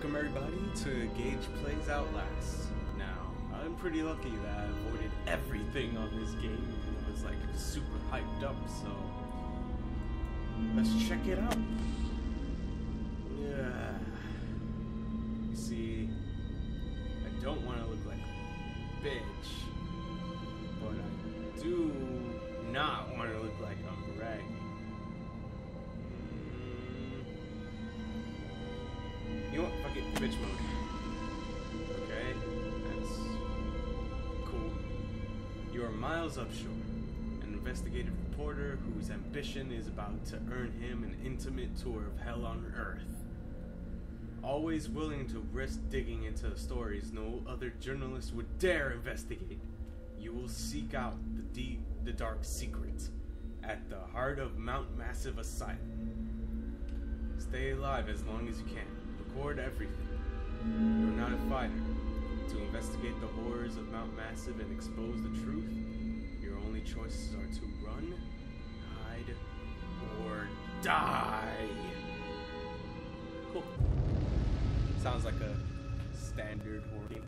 Welcome everybody to Gauge Plays Outlast. Now, I'm pretty lucky that I avoided everything on this game, though it's like super hyped up, so let's check it out. Yeah. You see, I don't want to look like a bitch, but I do not want to look like Are Upshur. An investigative reporter whose ambition is about to earn him an intimate tour of hell on earth. Always willing to risk digging into stories no other journalist would dare investigate, you will seek out the deep, the dark secrets at the heart of Mount Massive Asylum. Stay alive as long as you can. Record everything. You're not a fighter. To investigate the horrors of Mount Massive and expose the truth, only choices are to run, hide, or die. Cool. Sounds like a standard horror game.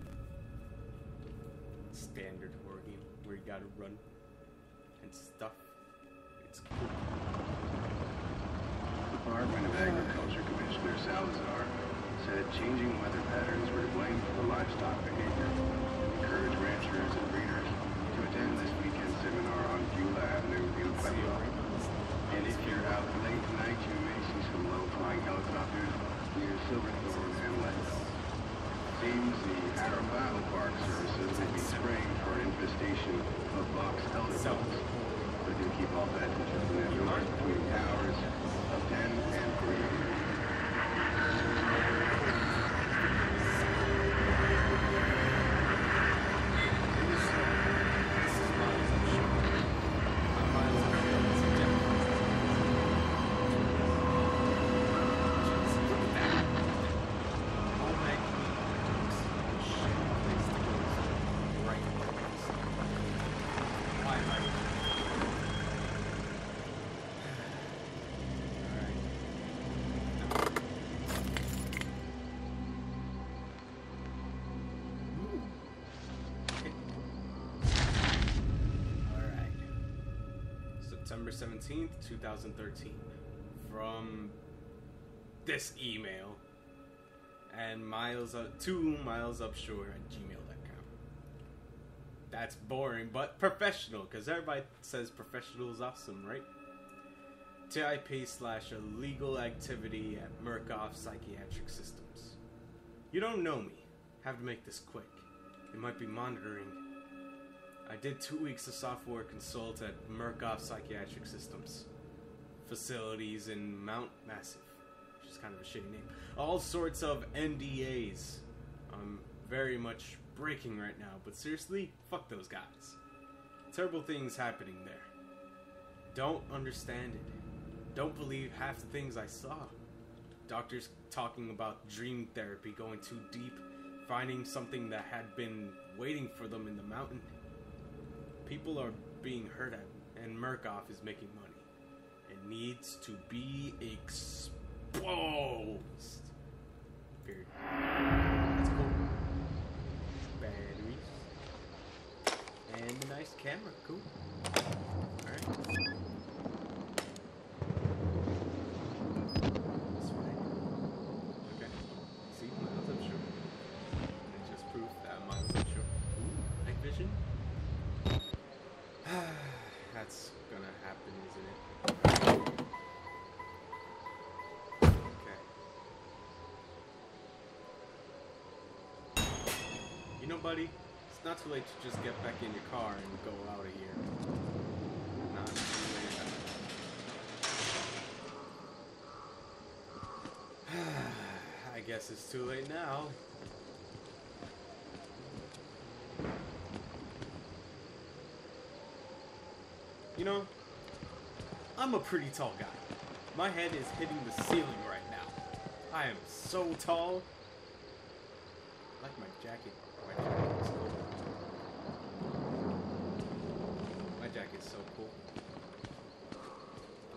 Standard horror game where you gotta run and stuff. It's cool. Department of Agriculture Commissioner Salazar said changing weather patterns were to blame for the livestock behavior. Encourage ranchers and breeders to attend this weekend seminar on Beulah Avenue in Pueblo. And if you're out late tonight, you may see some low-flying helicopters near Silverthorne and Leadville. Seems the Arapaho Park Services will be spraying for an infestation of box elder So- bugs. So do keep all pets and children indoors between hours of 10 and 3. September 17th, 2013. From this email. And miles up, two miles upshur at gmail.com. That's boring, but professional, because everybody says professional is awesome, right? TIP slash illegal activity at Murkoff Psychiatric Systems. You don't know me. Have to make this quick. You might be monitoring I did two weeks of software consult at Murkoff Psychiatric Systems. Facilities in Mount Massive, which is kind of a shitty name. All sorts of NDAs. I'm very much breaking right now, but seriously, fuck those guys. Terrible things happening there. Don't understand it. Don't believe half the things I saw. Doctors talking about dream therapy going too deep, finding something that had been waiting for them in the mountain. People are being hurt at, and Murkoff is making money. It needs to be exposed. Period. That's cool. Batteries. And a nice camera. Cool. Buddy, it's not too late to just get back in your car and go out of here. I guess it's too late now. You know, I'm a pretty tall guy. My head is hitting the ceiling right now. I am so tall. I like my jacket. My jacket is cool. My jacket's so cool.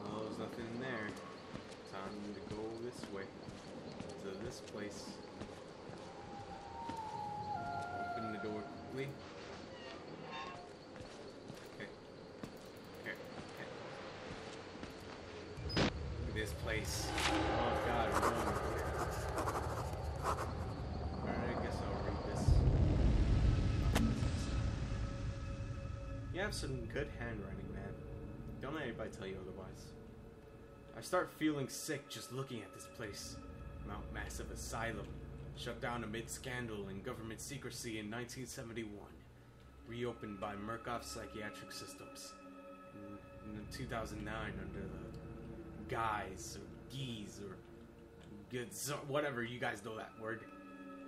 Oh, there's nothing in there. Time to go this way. To this place. Open the door quickly. Okay. Okay. Okay. This place. Oh god, I'm going Alright, I guess I'll read this. You have some good handwriting, man. Don't let anybody tell you otherwise. I start feeling sick just looking at this place. Mount Massive Asylum, shut down amid scandal and government secrecy in 1971, reopened by Murkoff Psychiatric Systems in, in 2009 under the guise or geese or good whatever you guys know that word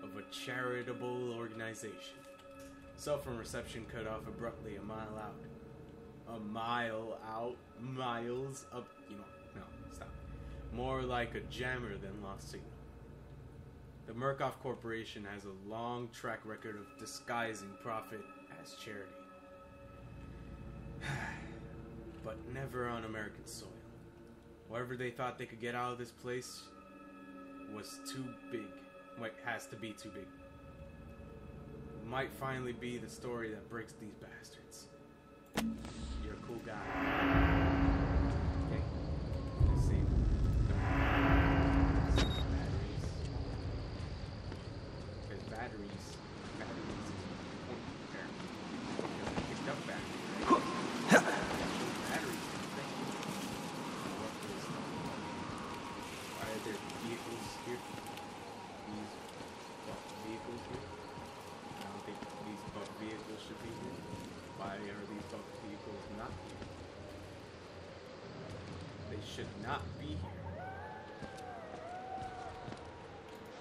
of a charitable organization. Cell phone reception cut off abruptly a mile out. A mile out, miles up. You know, no, stop. More like a jammer than lost signal. The Murkoff Corporation has a long track record of disguising profit as charity. but never on American soil. Whatever they thought they could get out of this place was too big. What has to be too big. Might finally be the story that breaks these bastards. You're a cool guy. Okay. Let's see. Batteries. Because batteries. Batteries. Point there. Picked up batteries. batteries. Thank you. What is Why are there vehicles here? These what, vehicles here? I don't think these buck vehicles should be here. Why are these buck vehicles not here? They should not be here.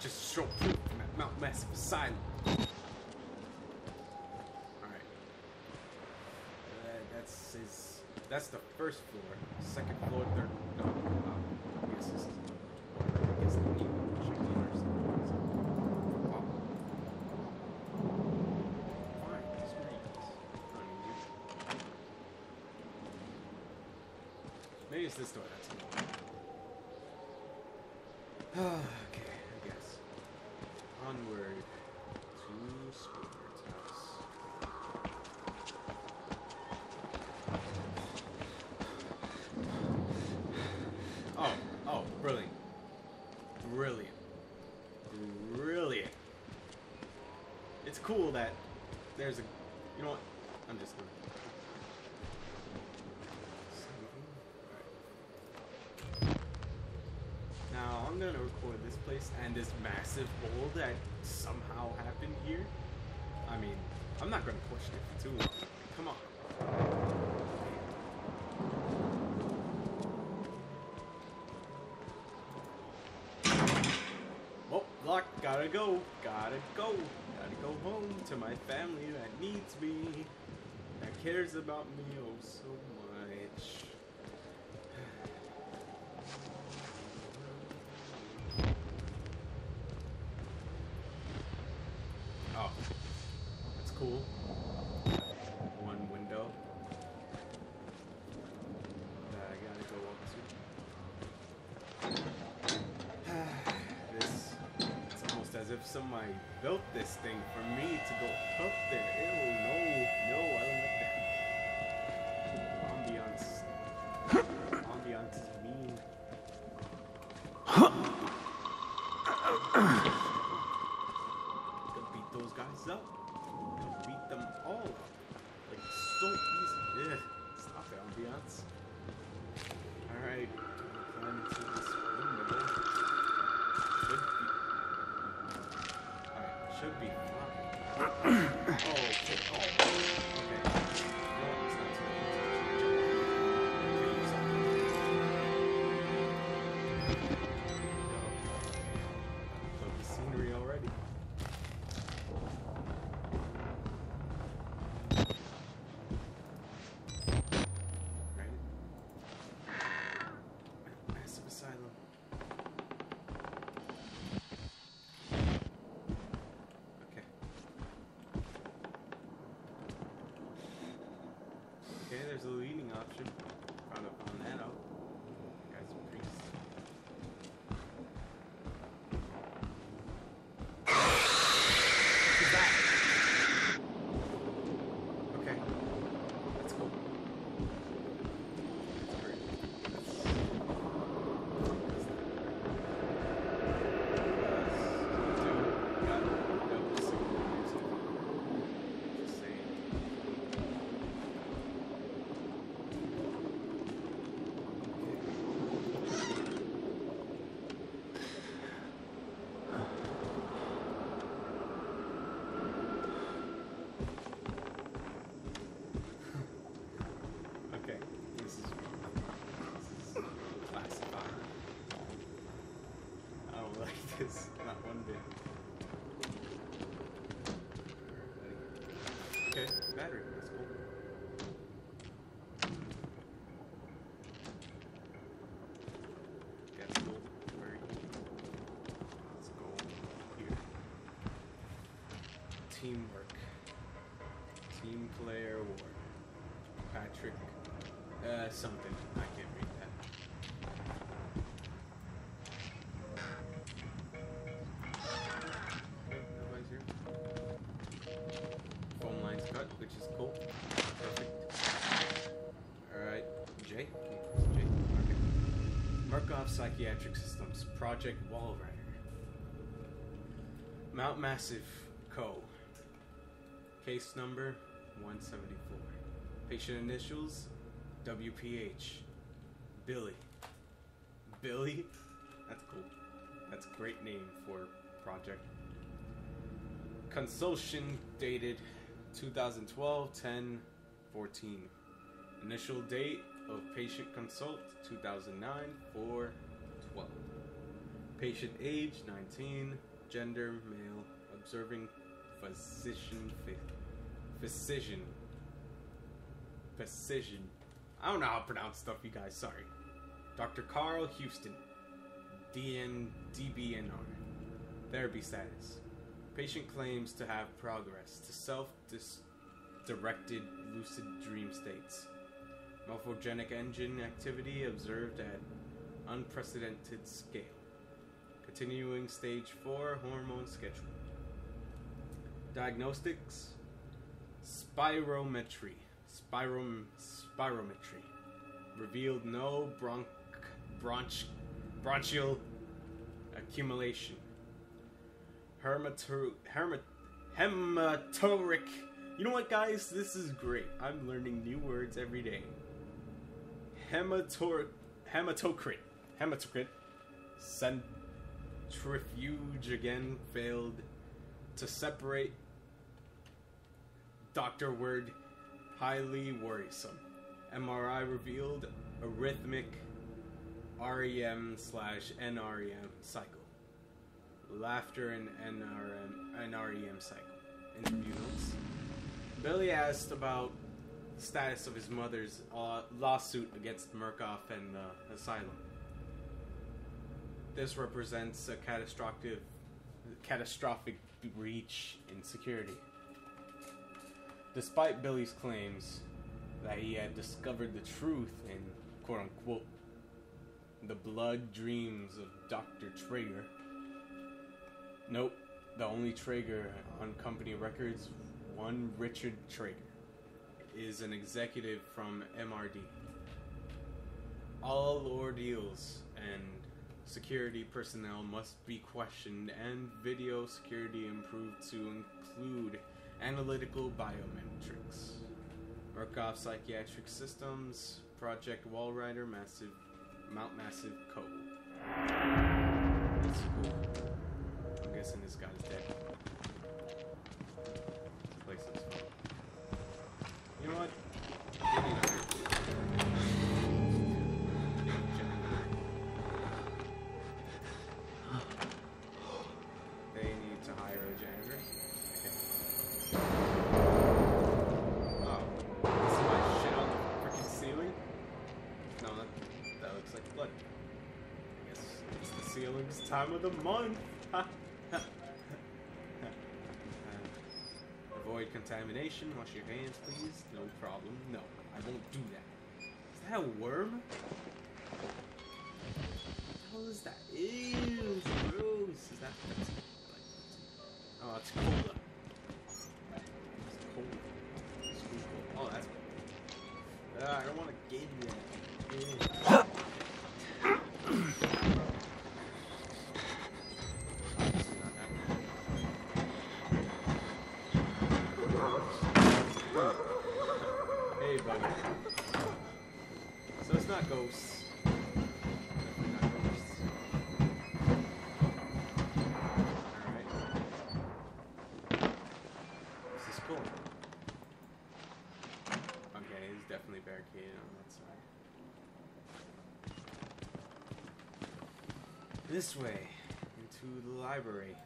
Just show proof at Mount Massive Asylum. Alright. Uh, that's his. That's the first floor. Second floor, third. No, um, I guess this is. I guess the need should be or something. So, wow. Fine, screw you guys. I don't need you. It's this door. That's it. okay, I guess. Onward to Spirit's house. Oh, oh, brilliant. Brilliant. Brilliant. It's cool that there's a. You know what? I'm just gonna. Alright. Now, Gonna this place and this massive hole that somehow happened here. I mean, I'm not gonna question it for too long. Come on. Oh, lock, gotta go, gotta go, gotta go home to my family that needs me, that cares about me oh so much. Oh, that's cool. One window that I gotta go up to. this it's almost as somebody built this thing for me to go up there. Ew, no, no, I don't like that. Okay, there's a leading option. Found, a, found that out. Guy's a priest. this. Not one bit. Okay, battery. That's cool. That's cool. Very cool. Let's go here. Teamwork. Team player award. Patrick. Uh, something. I can't read that. Nobody's here. Phone line's cut, which is cool. Perfect. Alright, Jay? Jay? Okay. Murkoff Psychiatric Systems, Project Walrider. Mount Massive Co. Case number 174. Patient initials WPH. Billy. Billy? That's cool. That's a great name for project. Consultation dated 2012 10 14. Initial date of patient consult 2009 4 12. Patient age 19. Gender male. Observing physician. Phy- physician. Physician. I don't know how to pronounce stuff, you guys. Sorry. Dr. Carl Houston. DN DBNR. Therapy status. Patient claims to have progress to self directed lucid dream states. Morphogenic engine activity observed at unprecedented scale. Continuing stage 4 hormone schedule. Diagnostics Spirometry. Spirom, spirometry. Revealed no bronch, bronch, bronchial accumulation. Hermato, herma, hematoric. You know what, guys? This is great. I'm learning new words every day. Hemator, hematocrit. Hematocrit. Centrifuge again failed to separate. Doctor word highly worrisome. MRI revealed arrhythmic REM slash NREM cycle. Laughter and NRM NREM cycle. Interview notes. Billy asked about status of his mother's uh, lawsuit against Murkoff and the asylum. This represents a catastrophic, catastrophic breach in security. Despite Billy's claims that he had discovered the truth in quote unquote the blood dreams of Dr. Trager. Nope, the only Trager on company records, one Richard Trager, is an executive from MRD. All ordeals and security personnel must be questioned and video security improved to include analytical biometrics. Murkoff Psychiatric Systems, Project Walrider, Massive, Mount Massive Code. That's cool. I'm guessing this guy's dead. The month. Avoid contamination. Wash your hands, please. No problem. No, I won't do that. Is that a worm? What the hell is that? Ew, gross. Is that Oh, it's cola. This way, into the library.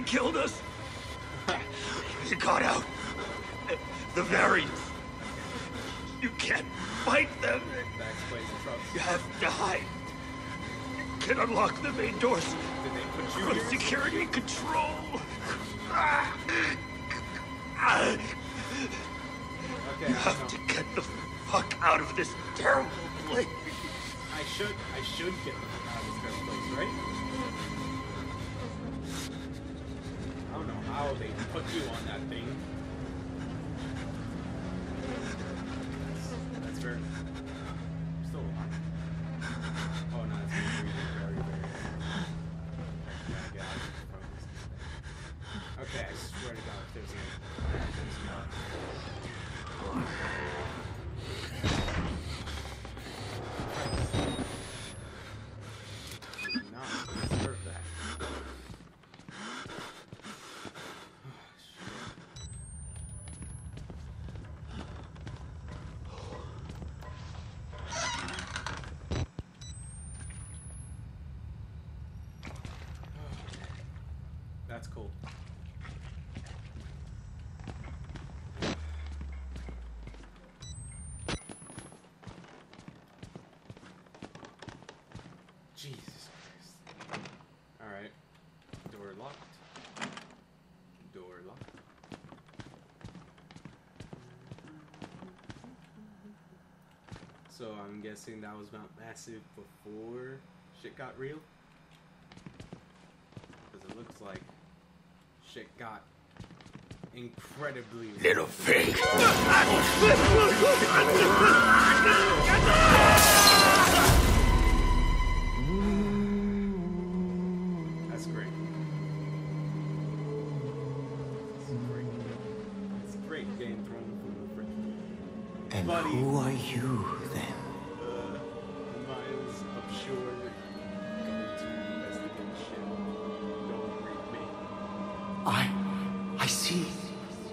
They killed us. You got out. The variants. You can't fight them. You have to hide. You can unlock the main doors from security control. You have to get the fuck out of this terrible place. I should I should get the fuck out of this best place, right? How they put you on that thing. That's, that's very I'm still alive. Oh no, it's very, very, very. I gotta get out from this. Okay, I swear to God, if there's a there's not. Do not deserve that. That's cool. Jesus Christ. Alright. Door locked. Door locked. So I'm guessing that was Mount Massive before shit got real? Because it looks like shit got incredibly real. Little fake.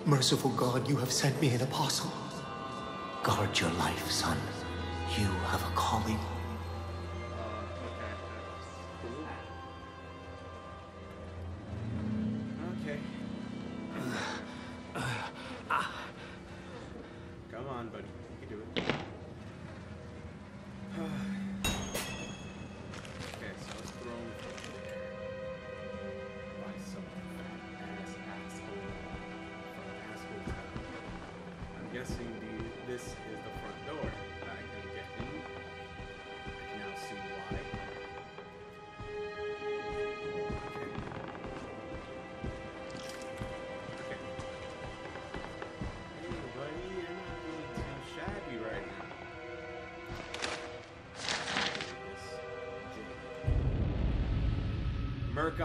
Merciful God, you have sent me an apostle. Guard your life, son. You have a calling.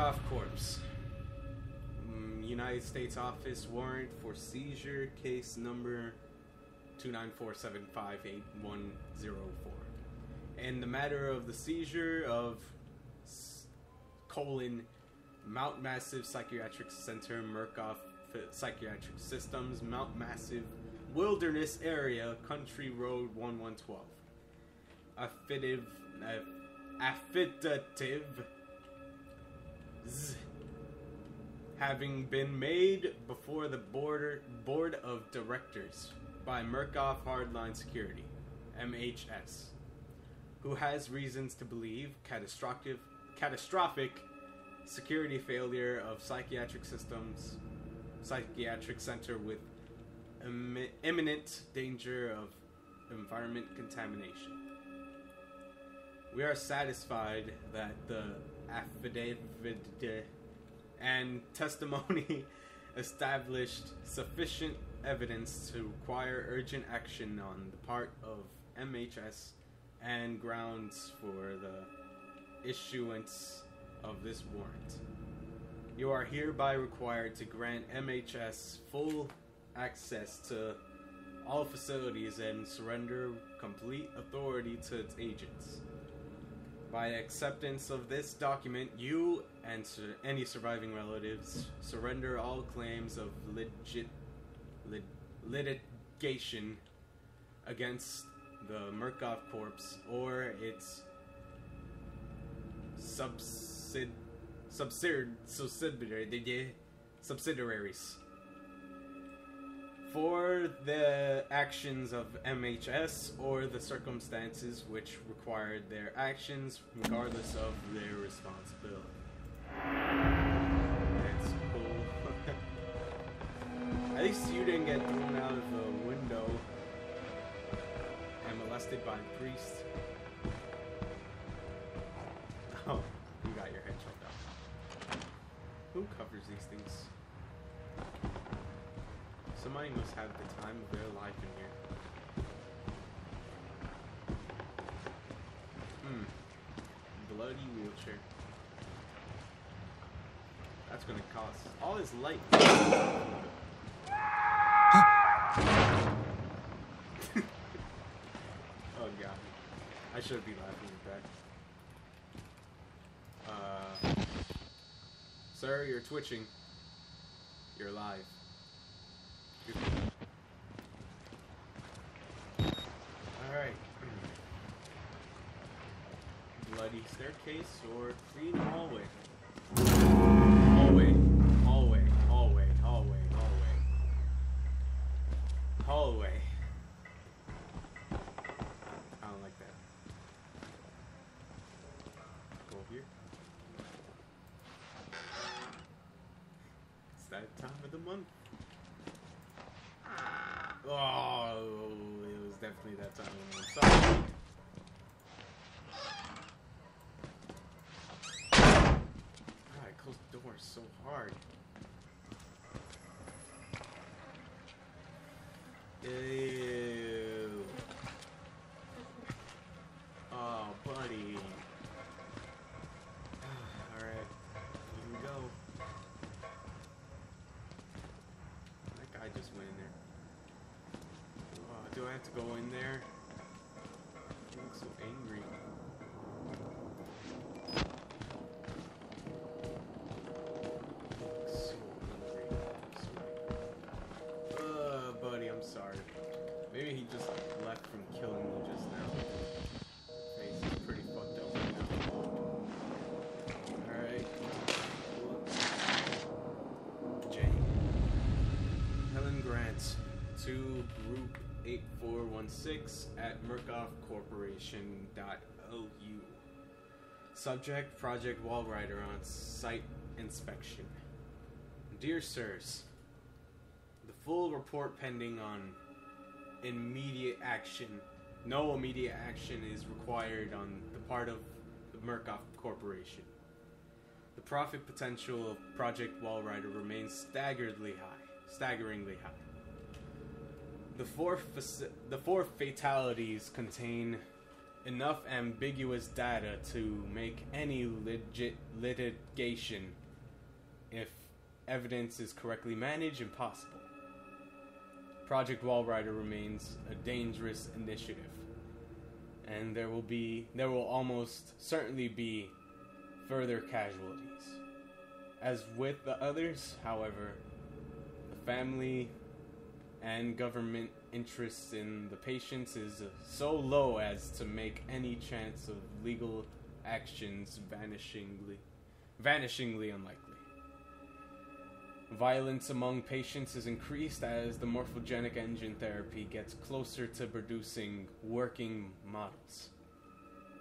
Murkoff Corpse. Mm, United States Office warrant for seizure case number 294758104. And the matter of the seizure of colon Mount Massive Psychiatric Center, Murkoff Psychiatric Systems, Mount Massive Wilderness Area, Country Road 1112. Affidavit, uh, affidavit having been made before the border board of directors by Murkoff Hardline Security, MHS, who has reasons to believe catastrophic catastrophic security failure of psychiatric systems psychiatric center with immi- imminent danger of environment contamination. We are satisfied that the affidavit and testimony established sufficient evidence to require urgent action on the part of MHS and grounds for the issuance of this warrant. You are hereby required to grant MHS full access to all facilities and surrender complete authority to its agents. By acceptance of this document, you and sur- any surviving relatives surrender all claims of legit lit- litigation against the Murkoff Corpse or its subsid subsid subsidiary subsidiaries for the actions of MHS or the circumstances which required their actions, regardless of their responsibility. It's cool. At least you didn't get thrown out of the window and molested by a priest. Oh, you got your head chopped off. Who covers these things? Somebody must have the time of their life in here. Hmm. Bloody wheelchair. That's gonna cost all his light. oh god. I should be laughing at that. Uh, sir, you're twitching. You're live. Alright. Bloody staircase or clean hallway? Hallway, hallway, hallway, hallway, hallway. Hallway. I don't like that. Go here. It's that time of the month. Ah. Oh, it was definitely that time. I'm sorry. God, I closed the door so hard. Ew. Oh, buddy. Alright, here we go. That guy just went in there. Uh, do I have to go in there? He looks so angry. So angry. So- Uh, buddy, I'm sorry. Maybe he just left from killing me just now. Face pretty fucked up now. Alright. Jay. Helen Grant Group 8416 at MurkoffCorporation.lu. Subject Project Walrider on site inspection. Dear Sirs, the full report pending on immediate action. No immediate action is required on the part of the Murkoff Corporation. The profit potential of Project Walrider remains staggeringly high. Staggeringly high. The four the four fatalities contain enough ambiguous data to make any legit litigation, if evidence is correctly managed, impossible. Project Walrider remains a dangerous initiative, and there will be there will almost certainly be further casualties. As with the others, however, the family and government interest in the patients is so low as to make any chance of legal actions vanishingly vanishingly unlikely. Violence among patients is increased as the morphogenic engine therapy gets closer to producing working models.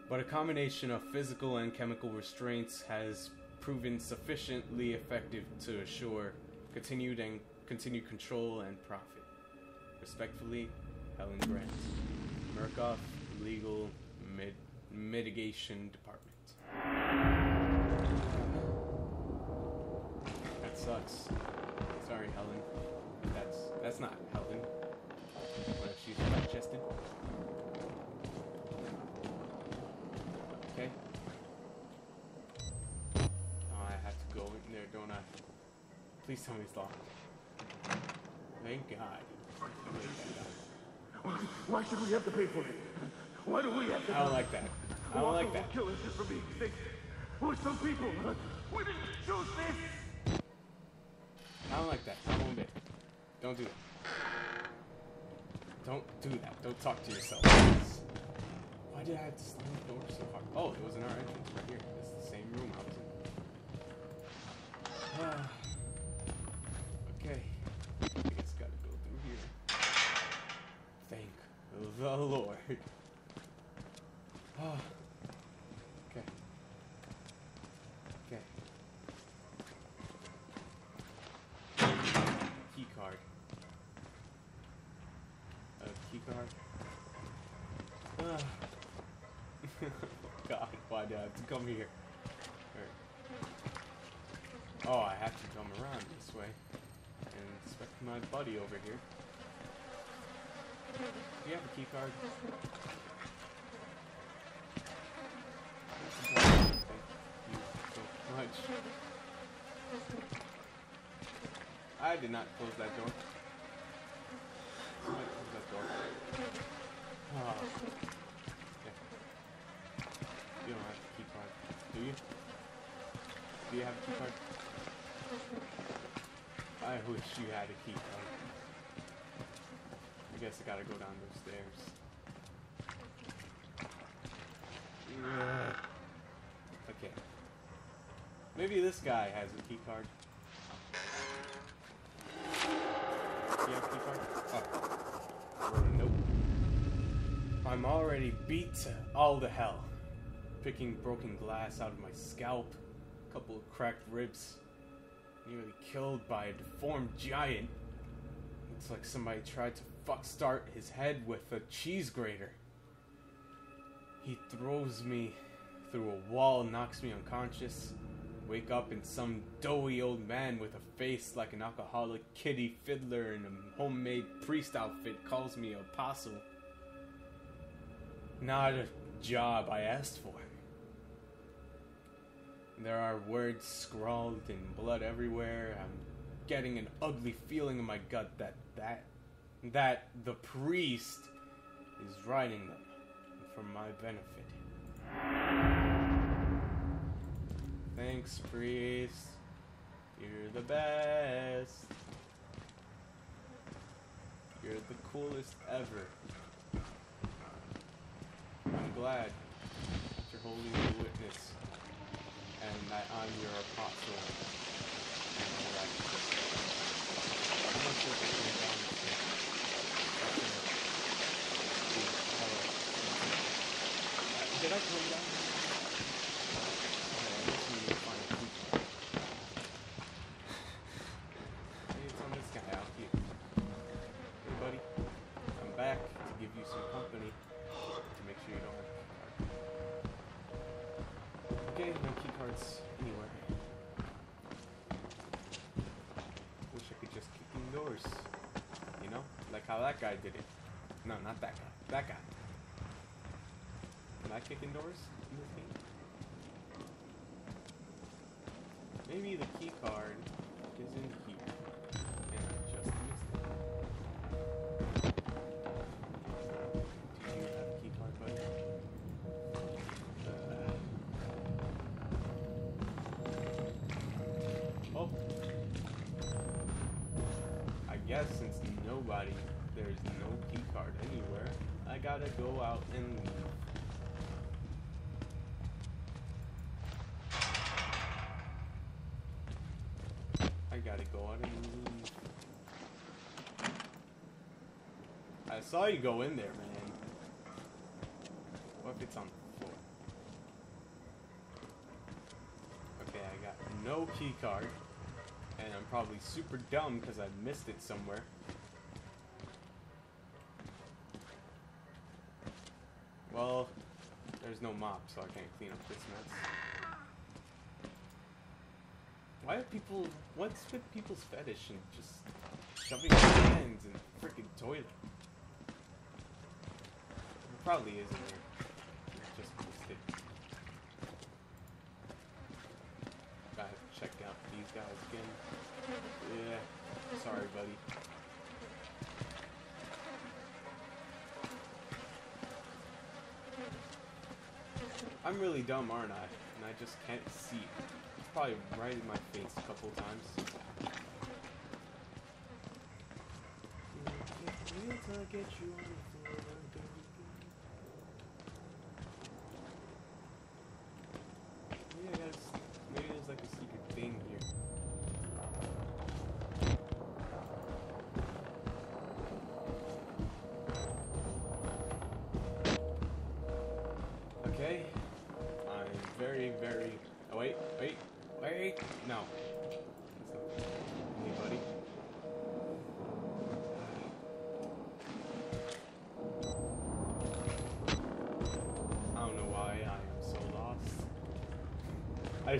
But a combination of physical and chemical restraints has proven sufficiently effective to assure continued and continued control and profit. Respectfully, Helen Grant, Murkoff Legal Mid- Mitigation Department. That sucks. Sorry, Helen. That's that's not Helen. What if she's flat chested? Okay. Oh, I have to go in there, don't I? Please tell me it's locked. Thank God. Thank God. Why, why should we have to pay for it? Why do we have to? I don't like that. I don't like that. Kill us just for being sick. We're some people. We didn't choose this. I don't like that. One bit. Don't do that. Don't do that. Don't talk to yourself. Why did I have to slam the door so hard? Oh, it was in our entrance right here. It's the same room I was in. okay. I guess gotta go through here. Thank the Lord. Ah. okay. Okay. Key card. A key card. Ah. God, why do I have to come here? Oh, I have to come around this way and inspect my buddy over here. Do you have a key card? Thank you so much. I did not close that door. Somebody close that door. Ah. Okay. You don't have a key card, do you? Do you have a key card? I wish you had a key card. I guess I gotta go down those stairs. Okay. Maybe this guy has a key card. Do you have a key card? Oh. Nope. I'm already beat to all the hell. Picking broken glass out of my scalp, a couple of cracked ribs, nearly killed by a deformed giant. Looks like somebody tried to fuck start his head with a cheese grater. He throws me through a wall, knocks me unconscious. Wake up and some doughy old man with a face like an alcoholic kitty fiddler in a homemade priest outfit calls me apostle. Not a job I asked for. There are words scrawled in blood everywhere. I'm getting an ugly feeling in my gut that that that the priest is writing them for my benefit. Thanks, priest. You're the best. You're the coolest ever. I'm glad that you're holding the witness and that I'm your apostle. And all that. I'm not sure if I can down this thing. Uh, Did I come down? Okay, I guess we need to find a key card. Maybe it's on this guy out here. Hey buddy, I'm back to give you some company to make sure you don't have a key card. Okay, no key cards anywhere. Wish I could just kick in. You know? Like how that guy did it. No, not that guy. That guy. Am I kicking doors in this game? Maybe the key card is in here. And I just missed it. Do you have a key card, buddy? Uh, oh. I guess since nobody, there's no key card anywhere, I gotta go out and leave. I saw you go in there, man. What if it's on the floor? Okay, I got no key card. And I'm probably super dumb because I missed it somewhere. Well, there's no mop, so I can't clean up this mess. Why are people. What's with people's fetish and just shoving their hands in the freaking toilet. Probably is in here. It's just missed. Gotta check out these guys again. Yeah. Sorry, buddy. I'm really dumb, aren't I? And I just can't see. It's probably right in my face a couple times. Get you on the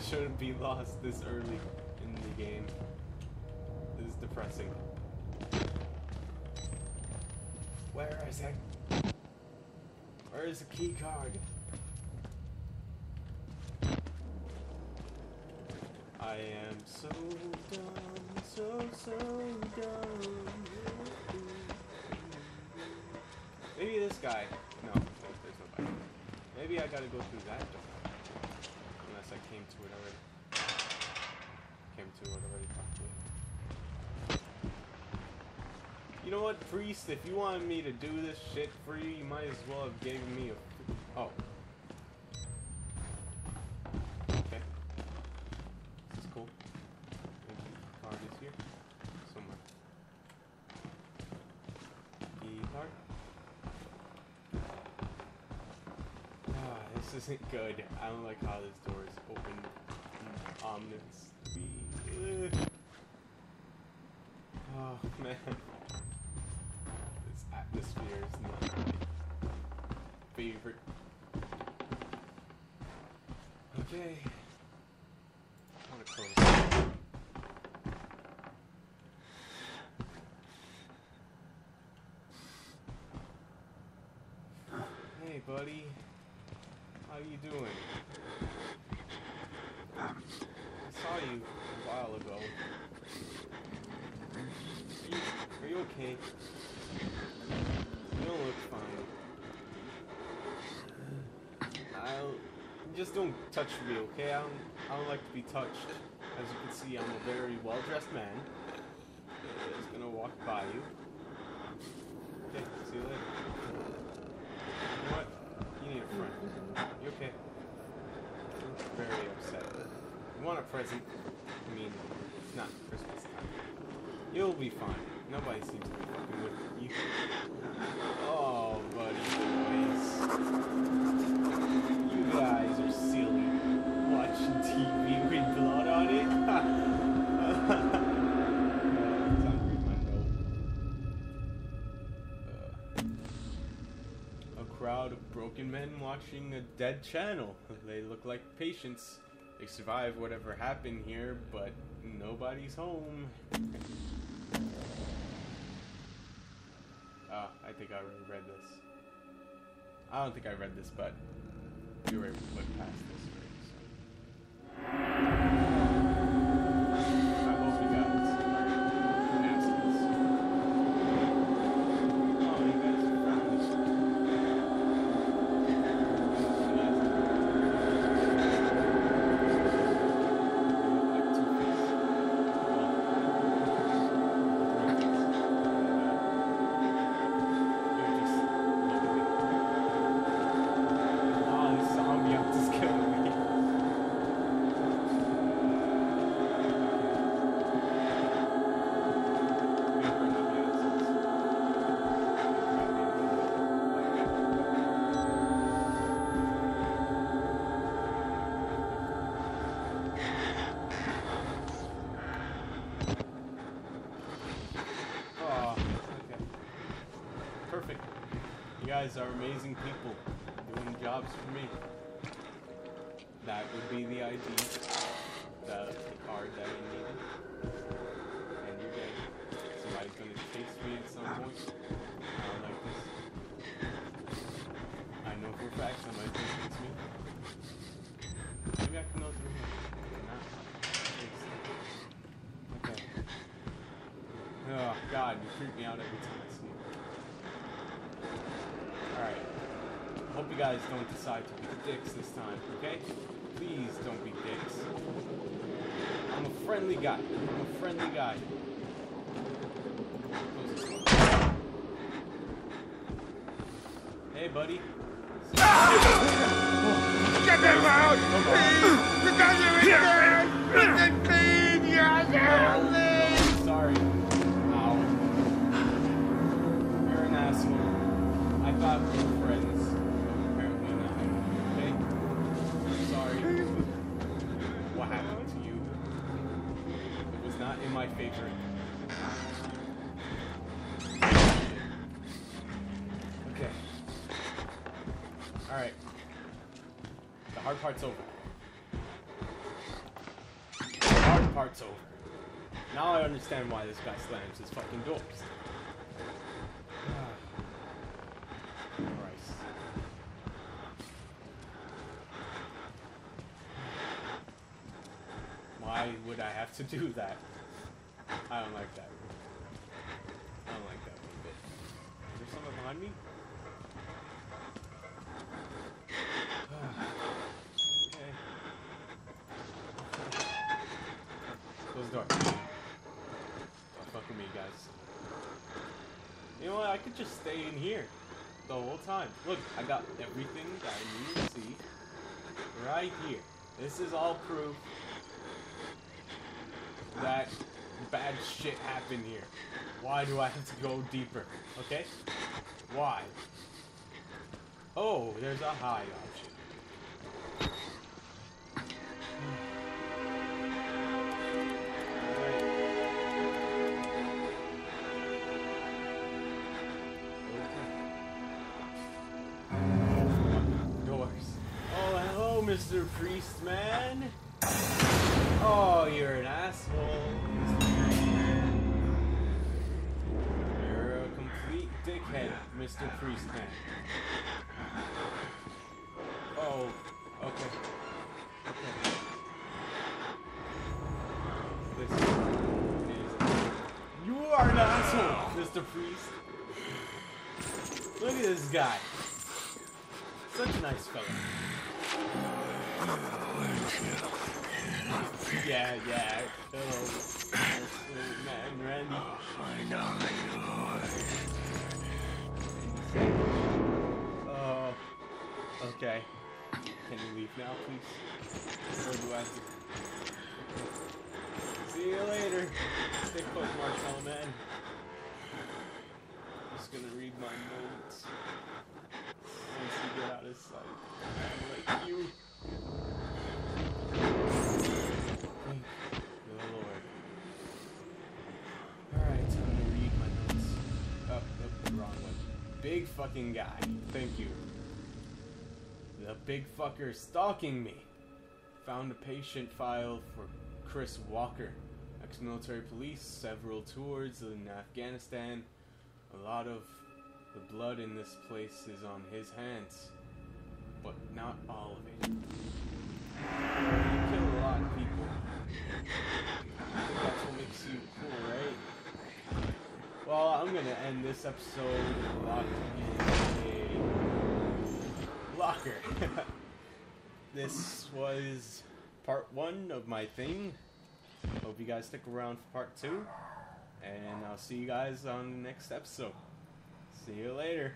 shouldn't be lost this early in the game. This is depressing. Where is it? Where is the key card? I am so dumb, so, so dumb. Maybe this guy. No, no, there's nobody. Maybe I gotta go through that door. Came to it already. Came to it already. You know what, priest? If you wanted me to do this shit for you, you might as well have given me a. Oh. Isn't good. I don't like how this door is open um, and ominous. Uh, oh man. This atmosphere is not my favorite. Okay. I wanna close. Hey buddy. How you doing? I saw you a while ago. Are you, are you okay? You don't look fine. I'll just don't touch me, okay? I don't, I don't like to be touched. As you can see, I'm a very well-dressed man. Just gonna walk by you. Okay, see you later. You know what? You need a friend. You okay? I'm very upset. You want a present? I mean, it's not Christmas time. You'll be fine. Nobody seems to be fucking with you. Oh, buddy boys. You guys are silly. Watching TV with blood on it? Uh, a crowd of broken men watching a dead channel. They look like patients. They survived whatever happened here, but nobody's home. Ah, I think I already read this. I don't think I read this, but we were able to look past this already, so. Guys are amazing people doing jobs for me. That would be the ID, the, the card that I needed. And you're dead. Somebody point. I don't like this. I know for a fact somebody thinks it's me. Maybe I can go through here. Nah. Okay. Oh god, you freak me out every time I see you. Alright. Hope you guys don't decide to be dicks this time, okay? Please don't be dicks. I'm a friendly guy. I'm a friendly guy. Close this door. Hey, buddy. Get them out! Please! Because you're in my favor. Okay. Alright. The hard part's over. The hard part's over. Now I understand why this guy slams his fucking doors. Why would I have to do that? I don't like that. I don't like that one bit. Is there someone behind me? okay. Close the door. Don't fuck with me, guys. You know what? I could just stay in here the whole time. Look, I got everything that I need to see right here. This is all proof that bad shit happened here. Why do I have to go deeper? Okay? Why? Oh, there's a high option. Priest Man. Oh, you're an asshole. You're a complete dickhead, Mr. Priest Man. Oh, okay. Okay. This is. You are an asshole, Mr. Priest. Look at this guy. Such a nice fella. Yeah, yeah. Oh. Okay. Can you leave now, please? See you later. Stay put, Marshmallow Man. Just gonna read my notes. Once you get out of sight. I'm like you. Thank the Lord. Alright, I'm gonna read my notes. Oh, nope, wrong one. Big fucking guy. Thank you. The big fucker stalking me. Found a patient file for Chris Walker, ex-military police, several tours in Afghanistan. A lot of the blood in this place is on his hands, but not all of it. He killed a lot of people. That's what makes you cool, right? Well, I'm gonna end this episode locked in a locker. this was part one of my thing. Hope you guys stick around for part two. And I'll see you guys on the next episode. See you later.